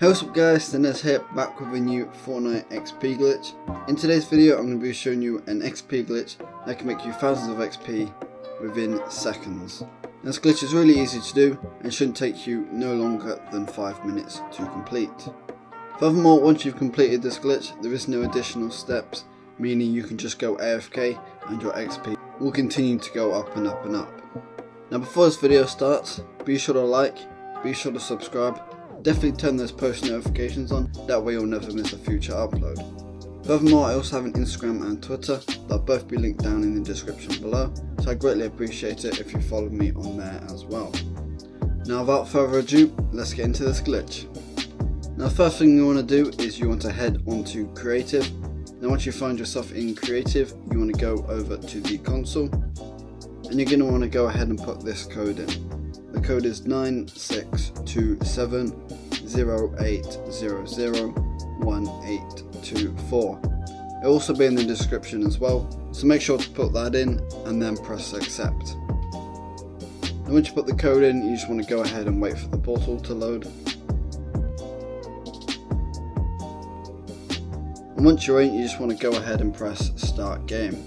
Hey what's up guys, Dennis here, back with a new Fortnite XP glitch. In today's video I'm going to be showing you an XP glitch that can make you thousands of XP within seconds. This glitch is really easy to do and shouldn't take you no longer than 5 minutes to complete. Furthermore, once you've completed this glitch, there is no additional steps, meaning you can just go AFK and your XP will continue to go up and up and up. Now before this video starts, be sure to like, be sure to subscribe, definitely turn those post notifications on, that way you'll never miss a future upload. Furthermore, I also have an Instagram and Twitter, that'll both be linked down in the description below, so I greatly appreciate it if you follow me on there as well. Now without further ado, let's get into this glitch. Now the first thing you want to do is you want to head onto creative. Now once you find yourself in creative, you want to go over to the console and you're going to want to go ahead and put this code in. The code is 962708001824. It'll also be in the description as well, so make sure to put that in and then press accept. And once you put the code in, you just want to go ahead and wait for the portal to load. And once you're in, you just want to go ahead and press start game.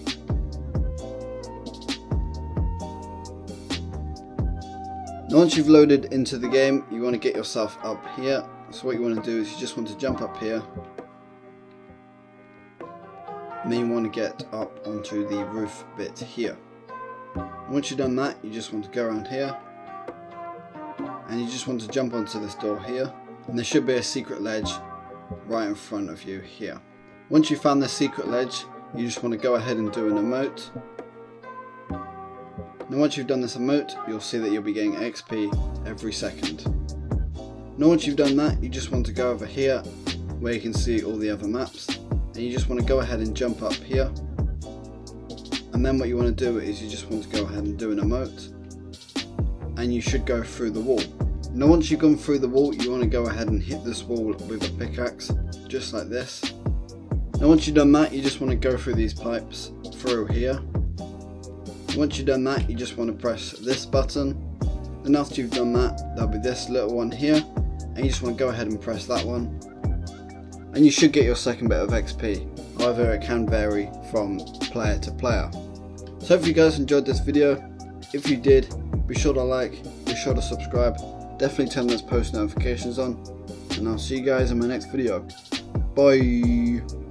Once you've loaded into the game, you want to get yourself up here. So what you want to do is you just want to jump up here. And then you want to get up onto the roof bit here. once you've done that, you just want to go around here. And you just want to jump onto this door here. And there should be a secret ledge right in front of you here. Once you've found the secret ledge, you just want to go ahead and do an emote. Now once you've done this emote, you'll see that you'll be getting XP every second. Now once you've done that, you just want to go over here where you can see all the other maps and you just want to go ahead and jump up here and then what you want to do is you just want to go ahead and do an emote and you should go through the wall. Now once you've gone through the wall you want to go ahead and hit this wall with a pickaxe just like this. Now once you've done that you just want to go through these pipes through here once you've done that, you just want to press this button. And after you've done that, there'll be this little one here. And you just want to go ahead and press that one. And you should get your second bit of XP. However, it can vary from player to player. So hope you guys enjoyed this video. If you did, be sure to like, be sure to subscribe. Definitely turn those post notifications on. And I'll see you guys in my next video. Bye.